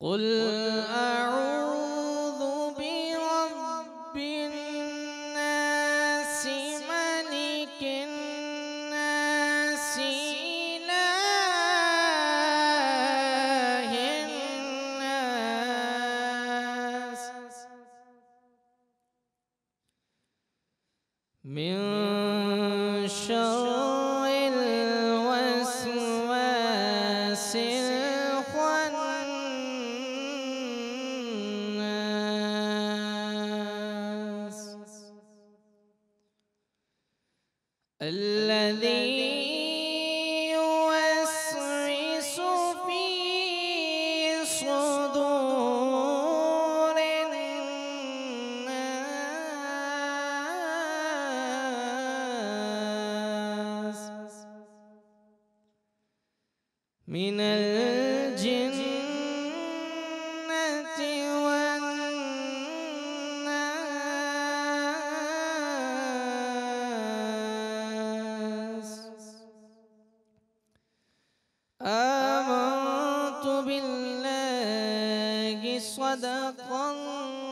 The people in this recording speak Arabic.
قل أعوذ برب الناس ملك الناس إله الناس من شر الوسواس الذي يوسوس في صدور الناس. من الجنة صدق الله